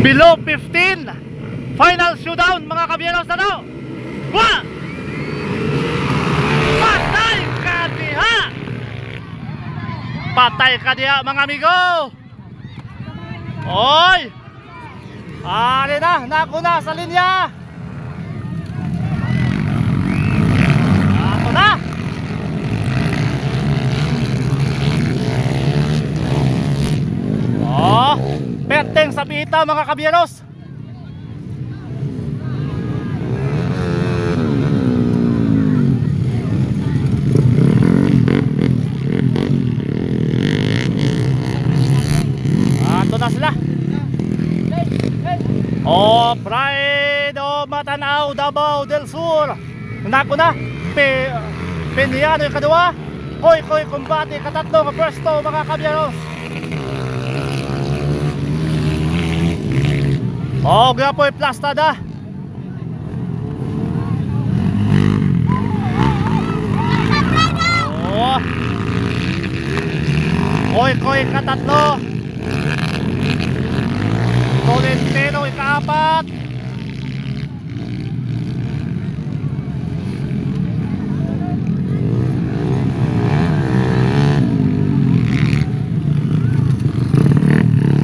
Kilo 15 Final showdown mga kabyeros na to One! Patay ka diha! Patay ka diha mga amigo! Oy! Ali na, naku na sa linya Ako na Oh, perteng sa pita mga kabyeros. Ato na sila. Oh, Pride of Matanaw, Davao del Sur. Nako na. Pe, Piniano yung kadua. Koy koy kumbate katatlo ka pwesto mga kabyeros. Oh, kaya po plastada. Oh. Koy koy katatlo. Tolentino ikaapat.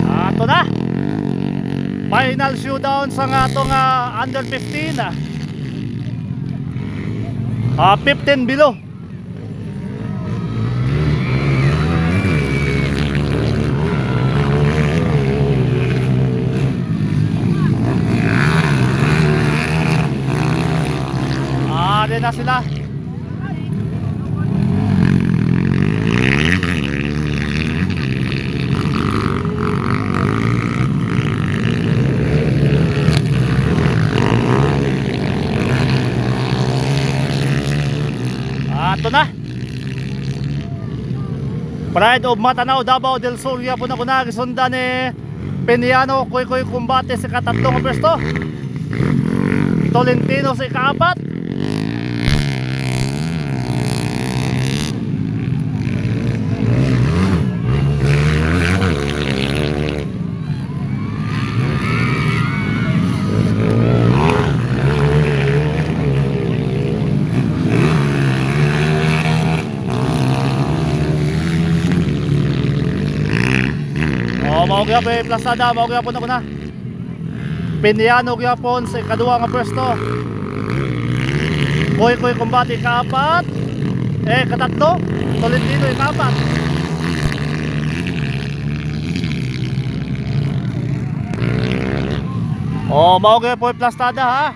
Ato na. Final showdown sa nga ah, under 15 ah. Ah, 15 below. Ah, din na sila. Ato na. Pride of Matanaw, Davao del Sur, po na kuna gisundan ni Peniano, Koy Koy Kumbate sa katatlong pwesto. Tolentino sa ikaapat. Oh, mao gyapon eh, plasada, mao gyapon ako na. Piniano gyapon sa ikaduha nga pwesto. Koy koy kumbati kaapat. Eh katatlo, Tolentino ikapat. Oh, mao gyapon eh, plastada ha.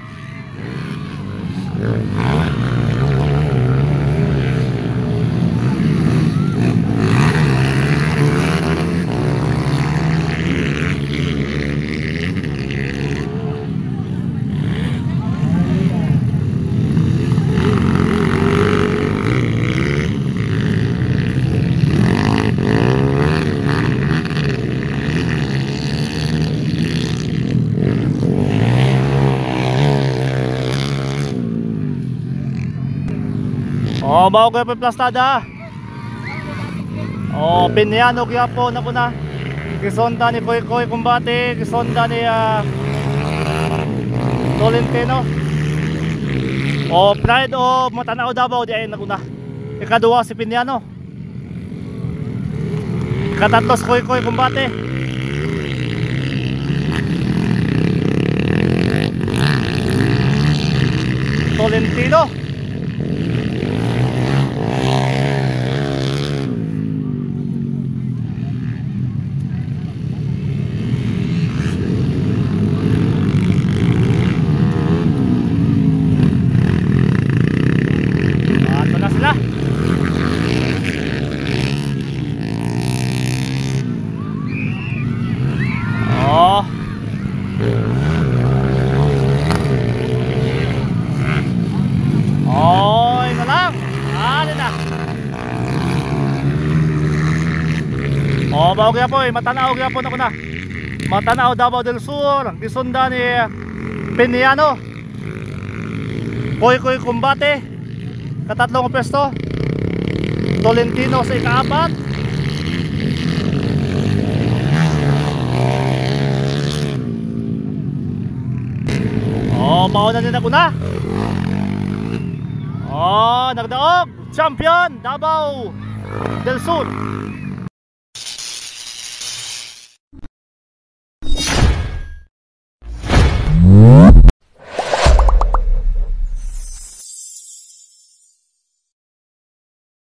Oh, mao gyapon eh, plastada. Oh, Piniano gyapon ako na. Gisonda ni Koy Koy kumbate, gisonda ni ah, Tolentino. Oh, Pride of Matanaw Davao di ay naguna. Ikaduha si Piniano. Katatlo si Koy Koy kumbate. Tolentino. Ato na sila. Oh. Oy, na lang. Ano na? Oh, bago kaya po eh. Matanaw kaya po na. Matanaw Davao del Sur. Gisunda ni Piniano. Koy Koy Kumbate. Katatlong pwesto. Tolentino sa ikaapat. baon na din ako na. Oh, nagdaog. Champion Davao del Sur.